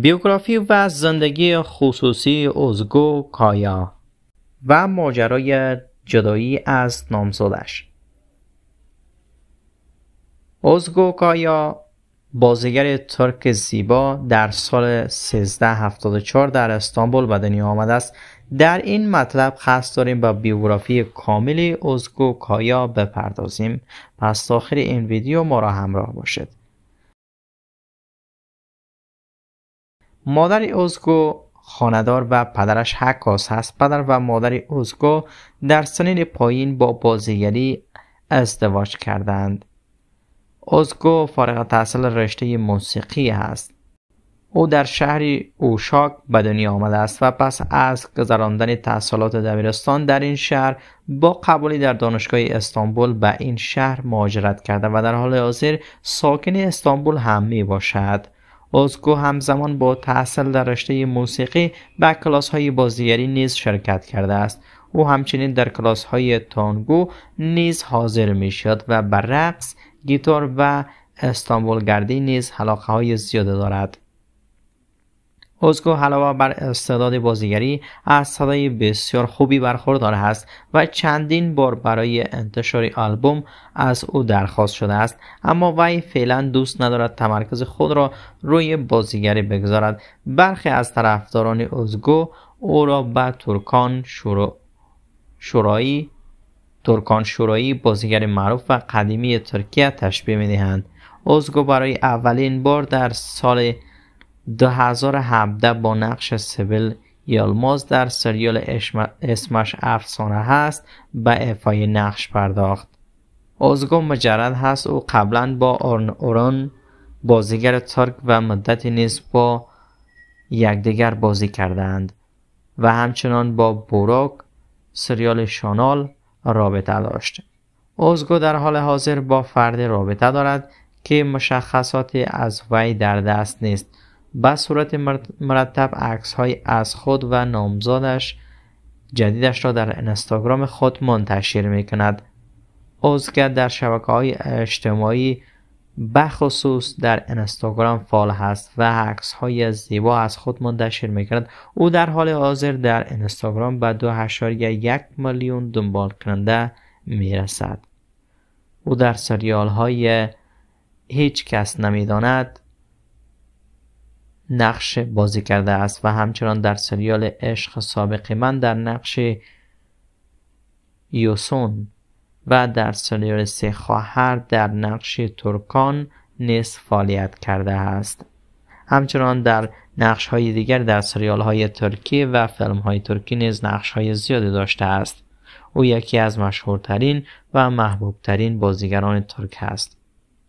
بیوگرافی و زندگی خصوصی اوزگو کایا و ماجرای جدایی از نامزدش. اوزگو کایا بازیگر ترک زیبا در سال 1374 در استانبول به دنیا آمده است. در این مطلب خاص داریم با بیوگرافی کاملی اوزگو کایا بپردازیم. پس آخر این ویدیو ما را همراه باشید. مادر اوزگو خاندار و پدرش حکاس هست. پدر و مادر اوزگو در سنین پایین با بازیگری ازدواج کردند. اوزگو فارغ تحصیل رشته موسیقی است او در شهری اوشاک به دنیا آمده است و پس از گذراندن تحصیلات دبیرستان در این شهر با قبولی در دانشگاه استانبول به این شهر مهاجرت کرده و در حال حاضر ساکن استانبول هم می باشد اوزگو همزمان با تحصیل در رشته موسیقی به کلاس های بازیگری نیز شرکت کرده است. او همچنین در کلاس های تانگو نیز حاضر می شد و بر رقص گیتار و استانبول گردی نیز حلاقه های زیاده دارد. اوزگو علاوه بر استعداد بازیگری از صدای بسیار خوبی برخوردار است و چندین بار برای انتشار آلبوم از او درخواست شده است اما وی فعلا دوست ندارد تمرکز خود را روی بازیگری بگذارد برخی از طرفداران اوزگو او را به ترکان شورایی ترکان شورایی بازیگر معروف و قدیمی ترکیه تشبیه می دهند. اوزگو برای اولین بار در سال 2017 با نقش سیبل یالماز در سریال اسمش افسانه هست به افای نقش پرداخت. اوزگو مجرد هست. او قبلا با اوران بازیگر ترک و مدتی نیز با یکدیگر بازی کردند و همچنان با بوراک سریال شانال رابطه داشت. اوزگو در حال حاضر با فرد رابطه دارد که مشخصات از وی در دست نیست. به صورت مرتب عکس های از خود و نامزادش جدیدش را در اینستاگرام خود منتشر می کند. اوزگر در شبکه های اجتماعی بخصوص در اینستاگرام فعال هست و عکس های زیبا از خود منتشر می کند. او در حال حاضر در اینستاگرام به دو یک میلیون دنبال کننده می رسد. او در سریال های هیچ کس نمی‌داند نقش بازی کرده است و همچنان در سریال عشق سابق من در نقش یوسون و در سریال سه خواهر در نقش ترکان نیز فعالیت کرده است. همچنان در نقش های دیگر در سریال های ترکی و فیلم های ترکی نیز نقش های زیادی داشته است. او یکی از مشهورترین و محبوبترین بازیگران ترک است.